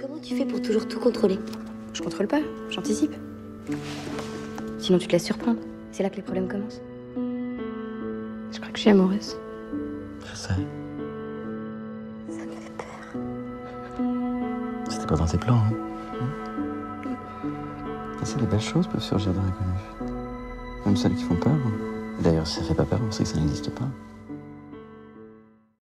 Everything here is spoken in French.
Comment tu fais pour toujours tout contrôler? Je contrôle pas, j'anticipe. Sinon tu te laisses surprendre. C'est là que les problèmes commencent. Je crois que je suis amoureuse. Je sais. Ça me fait peur. C'était pas dans tes plans, hein? Hmm. C'est des belles choses peuvent surgir de l'inconnu. Même celles qui font peur. D'ailleurs, si ça fait pas peur, on sait que ça n'existe pas.